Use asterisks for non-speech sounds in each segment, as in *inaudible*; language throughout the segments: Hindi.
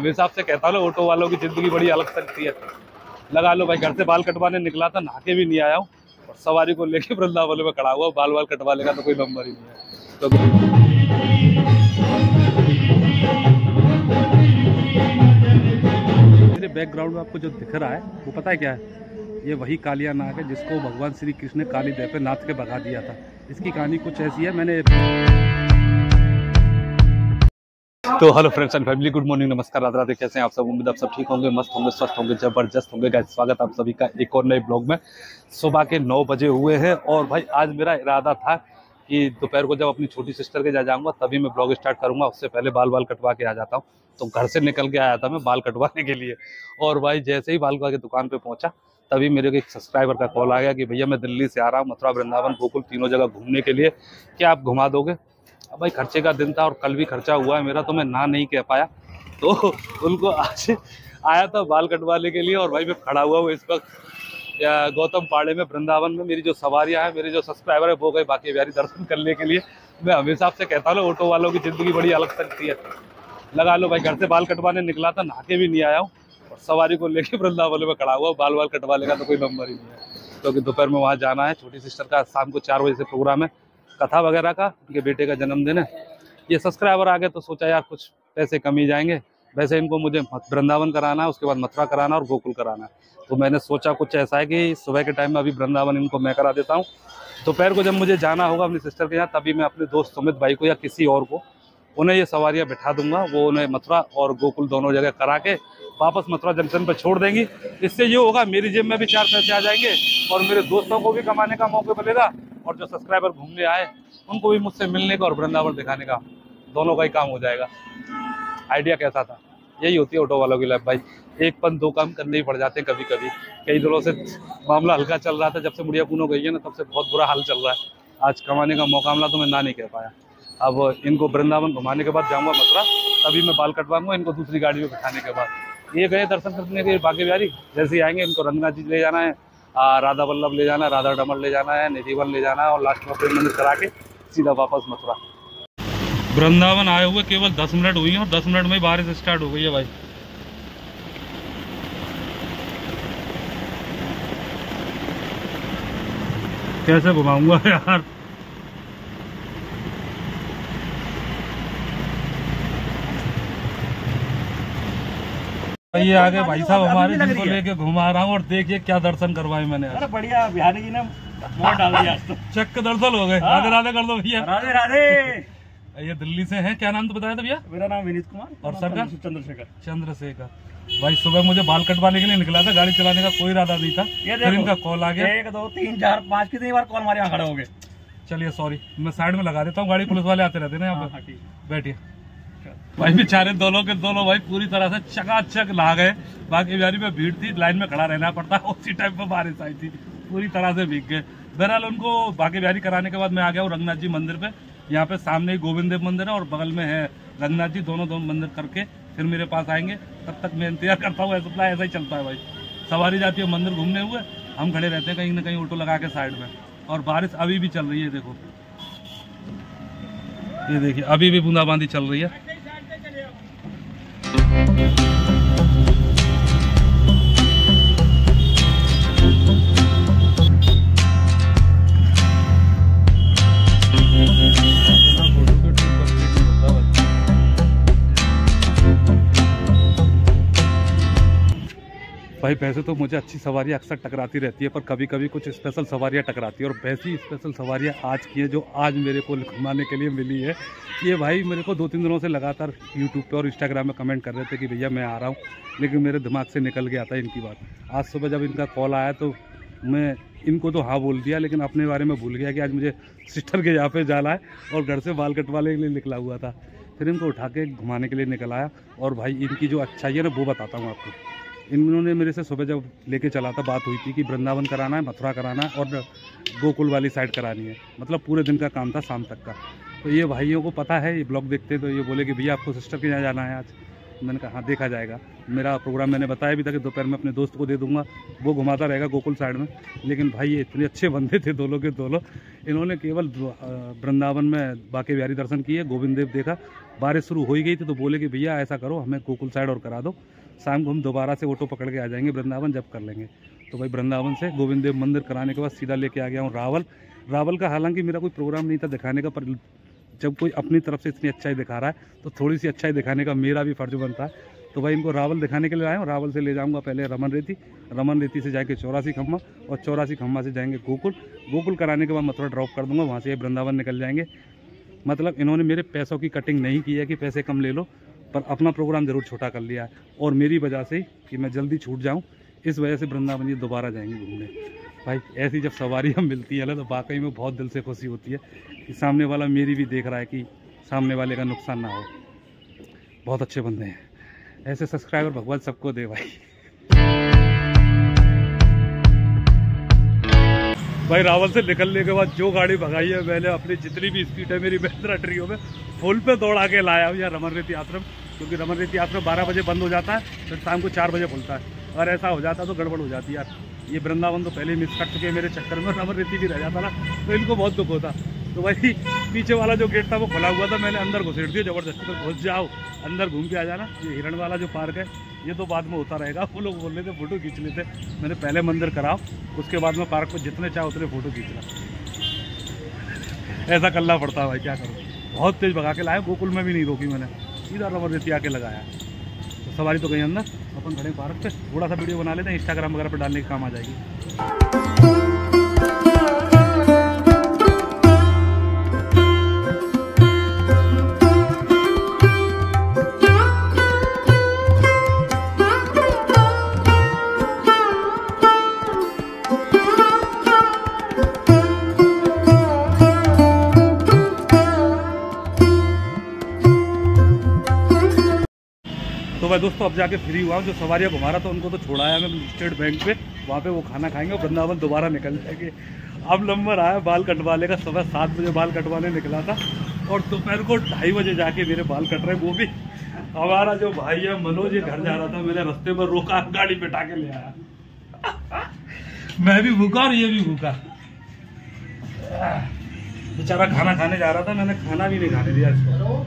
हमेशा आपसे कहता हूँ ऑटो वालों की ज़िंदगी बड़ी अलग सकती है। लगा लो भाई, घर से बाल कटवाने निकला था नहा के भी नहीं आया हूँ, और सवारी को लेके वृंदावन में खड़ा हुआ बाल बाल कटवा लेगा तो कोई नंबर ही नहीं है। तो मेरे बैकग्राउंड में आपको जो दिख रहा है, वो पता है क्या है? ये वही कालिया नाग है जिसको भगवान श्री कृष्ण ने काली देव पे नाथ के भगा दिया था। इसकी कहानी कुछ ऐसी है, मैंने तो hello friends and family good morning नमस्कार राधे राधे कैसे हैं आप सब? उम्मीद आप सब ठीक होंगे, मस्त होंगे, स्वस्थ होंगे, ज़बरदस्त होंगे। गाइस स्वागत आप सभी का एक और नए ब्लॉग में। सुबह के नौ बजे हुए हैं और भाई, आज मेरा इरादा था कि दोपहर को जब अपनी छोटी सिस्टर के जा जाऊँगा, तभी मैं ब्लॉग स्टार्ट करूँगा, उससे पहले बाल बाल कटवा के आ जाता हूँ। तो घर से निकल के आया था मैं बाल कटवाने के लिए। और भाई, जैसे ही बाल कटवा के दुकान पर पहुँचा, तभी मेरे को एक सब्सक्राइबर का कॉल आ गया कि भैया, मैं दिल्ली से आ रहा हूँ, मथुरा, वृंदावन, गोकुल, तीनों जगह घूमने के लिए। क्या आप घुमा दोगे? भाई, खर्चे का दिन था और कल भी खर्चा हुआ है मेरा तो मैं ना नहीं कह पाया। तो उनको आज आया था बाल कटवाने के लिए और भाई मैं खड़ा हुआ हूँ इस वक्त। गौतम पाड़े में, वृंदावन में, मेरी जो सवारियाँ हैं, मेरे जो सब्सक्राइबर है, वो गए बाकी बिहारी दर्शन करने के लिए। मैं हमेशा आपसे कहता हूँ ऑटो वालों की ज़िंदगी बड़ी अलग सकती है। लगा लो भाई, घर से बाल कटवाने निकला था, नहा के भी नहीं आया हूँ। और सवारी को लेके वृंदावन में खड़ा हुआ बाल बाल कटवा लेगा तो कोई नंबर ही नहीं है। क्योंकि दोपहर में वहाँ जाना है, छोटी सिस्टर का शाम को चार बजे से प्रोग्राम है। कथा वगैरह का, उनके बेटे का जन्मदिन है। ये सब्सक्राइबर आ गए तो सोचा यार कुछ पैसे कम ही जाएँगे। वैसे इनको मुझे वृंदावन कराना है उसके बाद मथुरा कराना और गोकुल कराना है। तो मैंने सोचा कुछ ऐसा है कि सुबह के टाइम में अभी वृंदावन इनको मैं करा देता हूँ। दोपहर को जब मुझे जाना होगा अपनी सिस्टर के यहाँ, तभी मैं अपने दोस्त सुमित भाई को या किसी और को, उन्हें ये सवारियाँ बिठा दूँगा। वो उन्हें मथुरा और गोकुल दोनों जगह करा के वापस मथुरा जंक्शन पर छोड़ देंगी। इससे ये होगा, मेरी जेब में भी चार पैसे आ जाएँगे और मेरे दोस्तों को भी कमाने का मौका मिलेगा और जो सब्सक्राइबर घूमने आए, उनको भी मुझसे मिलने का और वृंदावन दिखाने का दोनों का ही काम हो जाएगा। आइडिया कैसा था? यही होती है ऑटो वालों की लाइफ भाई। एक पन दो काम करने ही पड़ जाते हैं कभी कभी कई दिनों से मामला हल्का चल रहा था, जब से मुड़िया पूनो गई है ना, तब से बहुत बुरा हाल चल रहा है। आज कमाने का मौका मिला तो मैं ना नहीं कह पाया। अब इनको वृंदावन घुमाने के बाद जाऊँगा मथुरा, तभी मैं बाल कटवाऊँगा, इनको दूसरी गाड़ी में बिठाने के बाद। ये गए दर्शन करने के बाकी बिहारी। जैसे ही आएँगे, इनको रंगनाथ जी ले जाना है राधा वल्लभ ले जाना है, राधा डमर ले जाना है निधिवन ले जाना है और लास्ट में प्रेम मंदिर करा के सीधा वापस मथुरा। वृंदावन आए हुए केवल दस मिनट हुई है और दस मिनट में ही बारिश स्टार्ट हो गई है भाई। कैसे घुमाऊँगा यार? ये आगे भाई साहब हमारे जिनको लेके घुमा रहा हूँ और देखिए क्या दर्शन करवाए मैंने अरे बढ़िया बिहारी जी ने तो। चक के दर्शन हो गए। राधे राधे कर दो भैया। राधे राधे। ये दिल्ली से हैं। क्या नाम तो बताया था भैया? मेरा नाम विनीत कुमार और सर का? चंद्रशेखर। चंद्रशेखर। भाई सुबह मुझे बाल कटवाने के लिए निकला था गाड़ी चलाने का कोई इरादा नहीं था। फिर इनका कॉल आ गया। एक दो तीन चार पाँच कितनी बार कॉल हमारे यहाँ खड़े हो गए। चलिए सॉरी मैं साइड में लगा देता हूँ गाड़ी पुलिस वाले आते रहते ना यहाँ हाँ, हाँ, बैठिए। भाई बेचारे दोनों के दोनों भाई पूरी तरह से चकाचक ला गए। बाकी बिहारी में भीड़ थी, लाइन में खड़ा रहना पड़ता, उसी टाइम पे बारिश आई थी। पूरी तरह से भीग गए। बहरहाल उनको बाकी बिहारी कराने के बाद मैं आ गया हूँ रंगनाथ जी मंदिर पे। यहाँ पे सामने ही गोविंद देव मंदिर है और बगल में है रंगनाथ जी, दोनों दोनों मंदिर करके फिर मेरे पास आएँगे। तब तक मैं इंतज़ार करता हूँ, ऐसा ऐसा ही चलता है भाई। सवारी जाती है, मंदिर घूमने हुए, हम खड़े रहते हैं कहीं ना कहीं ऑटो लगा के साइड में। और बारिश अभी भी चल रही है, देखो। ये देखिए, अभी भी बूंदाबांदी चल रही है। भाई, वैसे तो मुझे अच्छी सवारियाँ अक्सर टकराती रहती है, पर कभी कभी कुछ स्पेशल सवारियाँ टकराती है। और वैसी स्पेशल सवारियाँ आज की है, जो आज मेरे को घुमाने के लिए मिली है। ये भाई, मेरे को दो तीन दिनों से लगातार यूट्यूब पे और इंस्टाग्राम में कमेंट कर रहे थे कि भैया, मैं आ रहा हूँ, लेकिन मेरे दिमाग से निकल गया था इनकी बात। आज सुबह जब इनका कॉल आया तो मैं इनको तो हाँ बोल दिया, लेकिन अपने बारे में भूल गया कि आज मुझे सिस्टर के यहाँ पे जाना है और घर से बाल कटवाने के लिए निकला हुआ था। फिर इनको उठा के घुमाने के लिए निकल आया। और भाई, इनकी जो अच्छाई है ना, वो बताता हूँ आपको। इन्होंने मेरे से सुबह जब लेके चला था, बात हुई थी कि वृंदावन कराना है, मथुरा कराना है और गोकुल वाली साइड करानी है। मतलब पूरे दिन का काम था, शाम तक का। तो ये भाइयों को पता है, ये ब्लॉग देखते तो ये बोले कि भैया आपको सिस्टर के यहाँ जाना है आज। मैंने कहा हाँ देखा जाएगा। मेरा प्रोग्राम मैंने बताया भी था कि दोपहर में अपने दोस्त को दे दूँगा। वो घुमाता रहेगा गोकुल साइड में। लेकिन भाई, ये इतने अच्छे बंदे थे दोनों के दोनों। इन्होंने केवल वृंदावन में बाके बिहारी दर्शन किए, गोविंद देव देखा। बारिश शुरू हो ही गई थी तो बोले कि, भैया, ऐसा करो, हमें गोकुल साइड और करा दो। शाम को हम दोबारा से ऑटो पकड़ के आ जाएँगे, वृंदावन जब कर लेंगे। तो भाई वृंदावन से गोविंद देव मंदिर कराने के बाद सीधा लेके आ गया हूँ रावल। रावल का हालाँकि मेरा कोई प्रोग्राम नहीं था दिखाने का, पर जब कोई अपनी तरफ़ से इतनी अच्छाई दिखा रहा है तो थोड़ी सी अच्छाई दिखाने का मेरा भी फ़र्ज़ बनता है। तो भाई इनको रावल दिखाने के लिए आया हूँ। रावल से ले जाऊँगा पहले रमन रेती। रमन रेती से जाके चौरासी खम्मा और चौरासी खम्मा से जाएँगे गोकुल। गोकुल कराने के बाद मथुरा ड्रॉप कर दूँगा, वहाँ से वृंदावन निकल जाएँगे। मतलब इन्होंने मेरे पैसों की कटिंग नहीं की है कि पैसे कम ले लो। पर अपना प्रोग्राम ज़रूर छोटा कर लिया और मेरी वजह से कि मैं जल्दी छूट जाऊँ, इस वजह से वृंदावन जी दोबारा जाएँगे घूमने। भाई, ऐसी जब सवारियाँ मिलती है तो वाकई में बहुत दिल से खुशी होती है कि सामने वाला मेरी भी देख रहा है कि सामने वाले का नुकसान ना हो। बहुत अच्छे बंदे हैं। ऐसे सब्सक्राइबर भगवान सबको दे भाई। भाई, रावल से निकलने के बाद जो गाड़ी भगाई है, मैंने अपनी जितनी भी स्पीड है मेरी महिंद्रा ट्रियो में फुल पे दौड़ा के लाया हूँ यहाँ रमन रेती आश्रम। क्योंकि रमन रेती आश्रम बारह बजे बंद हो जाता है, फिर शाम को चार बजे खुलता है। अगर ऐसा हो जाता तो गड़बड़ हो जाती यार। ये वृंदावन तो पहले मिस कर चुके हैं मेरे चक्कर में रमन रेती भी रह जाता ना तो इनको बहुत दुख होता। तो भाई पीछे वाला जो गेट था, वो खुला हुआ था, मैंने अंदर घुसेड़ दिया, ज़बरदस्ती तो घुस जाओ, अंदर घूम के आ जाना। ये हिरण वाला जो पार्क है, ये तो बाद में होता रहेगा, वो लोग बोल रहे थे, फ़ोटो खींच लेते। मैंने पहले मंदिर कराओ, उसके बाद में पार्क को जितने चाहे उतने फ़ोटो खींच ला। ऐसा करना पड़ता है भाई, क्या करूँ? बहुत तेज भगा के लाए, गोकुल में भी नहीं रोकी मैंने। सीधा रबर देती आके लगाया। तो सवारी तो गई अंदर, अपन खड़े पार्क पे। थोड़ा सा वीडियो बना लेते हैं इंस्टाग्राम वगैरह पर डालने के काम आ जाएगी। मैं दोस्तों, अब जाके फ्री हुआ जो सवारियाँ घुमा रहा था, उनको तो छोड़ाया मैं स्टेट बैंक पे। वहाँ पे वो खाना खाएँगे और वृंदावन दोबारा निकल जाएँगे। अब नंबर आया बाल कटवाने का। सुबह सात बजे बाल कटवाने निकला था और दोपहर को ढाई बजे जाके मेरे बाल कट रहे वो भी हमारा जो भाई है, मनोज, ये घर जा रहा था। मैंने रस्ते में रोका, गाड़ी बैठा के ले आया। मैं भी भूखा और ये भी भूखा। बेचारा खाना खाने जा रहा था। मैंने खाना भी नहीं खाने दिया इसको।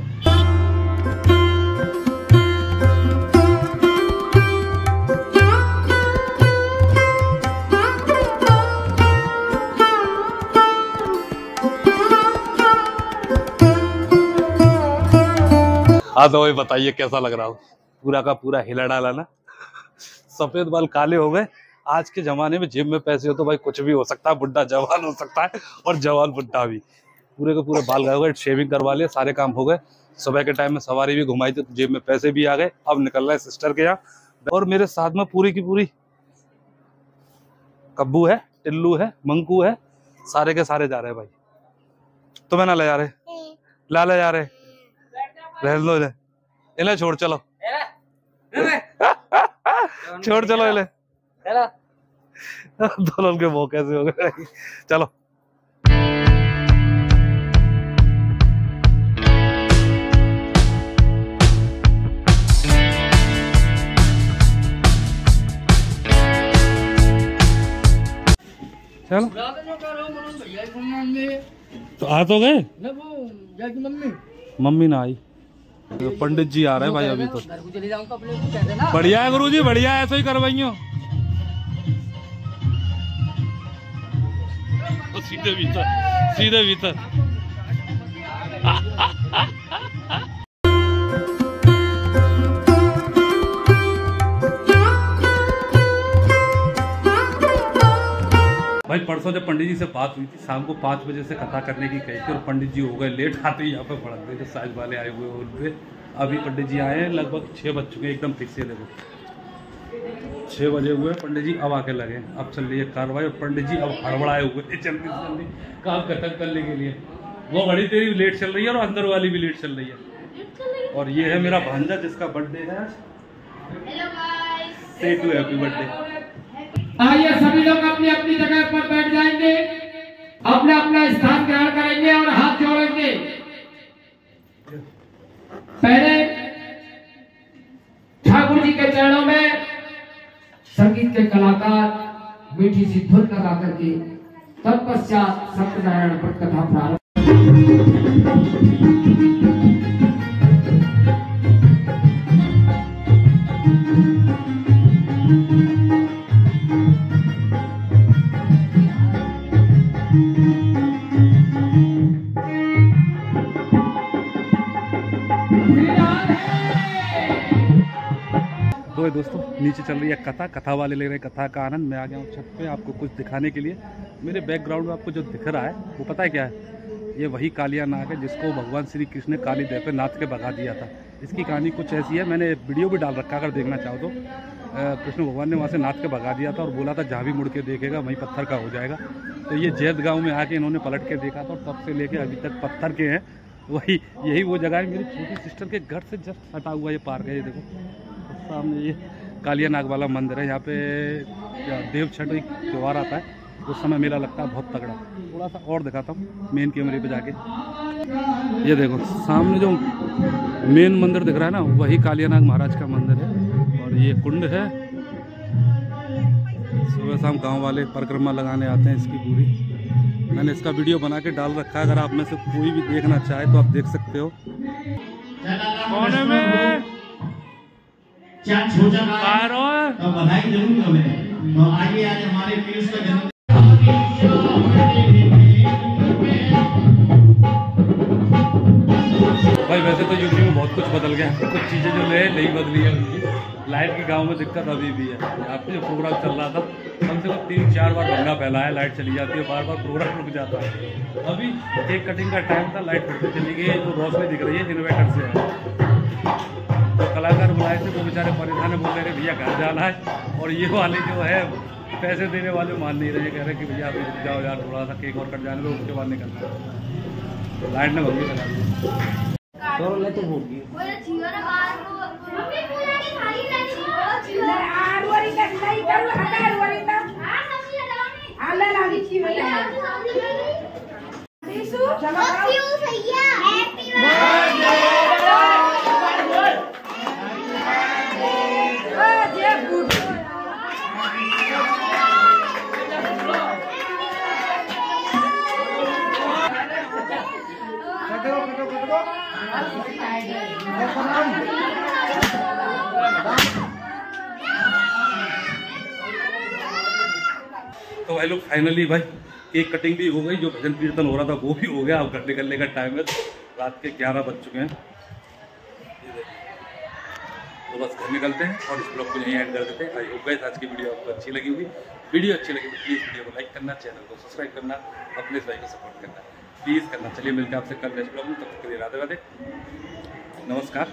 हाँ तो वही बताइए कैसा लग रहा हो? पूरा का पूरा हिला डाला ना? सफ़ेद बाल काले हो गए। आज के जमाने में जेब में पैसे हो तो भाई कुछ भी हो सकता है बुढ़ा जवान हो सकता है और जवान बुढ़ा भी। पूरे के पूरे बाल गए हो गए शेविंग करवा लिए सारे काम हो गए। सुबह के टाइम में सवारी भी घुमाई थी तो जेब में पैसे भी आ गए। अब निकल रहा है सिस्टर के यहाँ। और मेरे साथ में पूरी की पूरी। कब्बू है टिल्लू है मंकू है सारे के सारे जा रहे हैं भाई। तुम्हें ना ले जा रहे? ला ले जा रहे? रहने दो इन्हें इन्हें छोड़ चलो। छोड़ चलो इन्हें। दोनों के वो कैसे हो गए? चलो। चलो। तो आ तो गए? मम्मी ना आई। पंडित जी आ रहे हैं भाई अभी तो। बढ़िया है गुरु जी बढ़िया ऐसा ही करवाइयो। सीधे भीतर सीधे भीतर। *laughs* भाई परसों जब पंडित जी से बात हुई थी शाम को पाँच बजे से कथा करने की कही थी और पंडित जी हो गए लेट आते ही यहाँ पे पड़क गए जो साइज़ वाले आए हुए उन पे अभी पंडित जी आए हैं लगभग छः बज चुके हैं एकदम फिक्स है देखो। छः बजे हुए पंडित जी अब आके लगे अब चल रही है कार्रवाई और पंडित जी अब हड़बड़ाए हुए हैं जल्दी से जल्दी काम खत्म करने के लिए। वो घड़ी तेरी लेट चल रही है और अंदर वाली भी लेट चल रही है। और ये है मेरा भांजा जिसका बर्थडे है। से टू हैप्पी बर्थडे आइए सभी लोग अपनी अपनी जगह पर बैठ जाएँगे। अपना अपना स्थान ग्रहण करेंगे और हाथ जोड़ेंगे। पहले ठाकुर जी के चरणों में संगीत के कलाकार मीठी सी धुन लगा करके तत्पश्चात सत्यनारायण पर कथा प्रारंभ। ये दोस्तों, नीचे चल रही है कथा कथा वाले ले रहे हैं कथा का आनंद। मैं आ गया हूँ छत पे आपको कुछ दिखाने के लिए। मेरे बैकग्राउंड में आपको जो दिख रहा है, वो पता है क्या है? ये वही कालिया नाग है जिसको भगवान श्री कृष्ण ने काली देव पे नाथ के भगा दिया था। इसकी कहानी कुछ ऐसी है, मैंने वीडियो भी डाल रखा अगर देखना चाहो तो। कृष्ण भगवान ने वहाँ से नाथ के भगा दिया था और बोला था, जहाँ भी मुड़ के देखेगा, वहीं पत्थर का हो जाएगा। तो ये जैत गाँव में आके इन्होंने पलट के देखा था और तब से लेके अभी तक पत्थर के हैं। वही, यही वो जगह है, मेरी छोटी सिस्टर के घर से जस्ट हटा हुआ ये पार्क है, ये देखो। सामने ये कालिया नाग वाला मंदिर है। यहाँ पे देव छठ एक त्यौहार आता है, उस समय मेला लगता है, बहुत तगड़ा। थोड़ा सा और दिखाता हूँ मेन कैमरे पे जाके। ये देखो, सामने जो मेन मंदिर दिख रहा है ना, वही कालिया नाग महाराज का मंदिर है। और ये कुंड है। सुबह शाम गाँव वाले परिक्रमा लगाने आते हैं इसकी पूरी। मैंने इसका वीडियो बना के डाल रखा है, अगर आप में से कोई भी देखना चाहे तो आप देख सकते हो। कोने में चार छोटा है। तो बधाई ज़रूर दो मेरे तो आइए आज हमारे पीयूष का जन्म भाई वैसे तो यूपी में बहुत कुछ बदल गया। है कुछ चीज़ें जो है नहीं बदली है उनकी। लाइट की गाँव में दिक्कत अभी भी है। यहाँ पे जो प्रोग्राम चल रहा था कम से कम तीन चार बार भंगा फैला है लाइट चली जाती है बार बार प्रोग्राम रुक जाता है। अभी केक कटिंग का टाइम था लाइट फिर चली गई जो रोशनी दिख रही है इन्वर्टर से है। कलाकार बुलाए थे वो बेचारे परेशान है बोल रहे भैया घर जाना है। और ये वाले जो है पैसे देने वाले मान नहीं रहे कह रहे कि भैया अभी जाओ यार थोड़ा सा केक और कट जाने दो उसके बाद निकलना है। लाइट ने भंगी चला दी बोले छियो ना बाहर को मम्मी पूरा की थाली तो भाई लोग फाइनली भाई केक कटिंग भी हो गई, जो भजन कीर्तन हो रहा था, वो भी हो गया। अब घर निकलने का टाइम है। रात के ग्यारह बज चुके हैं। तो बस घर निकलते हैं और इस ब्लॉग को यहीं ऐड कर देते हैं। आई होप गाइस आज की वीडियो आपको अच्छी लगी होगी। वीडियो अच्छी लगी तो प्लीज़ वीडियो को लाइक करना चैनल को सब्सक्राइब करना, अपने भाई को सपोर्ट करना। प्लीज़ करना। चलिए मिलते हैं आपसे कल नेक्स्ट ब्लॉग में। तब तक के लिए राधे राधे नमस्कार।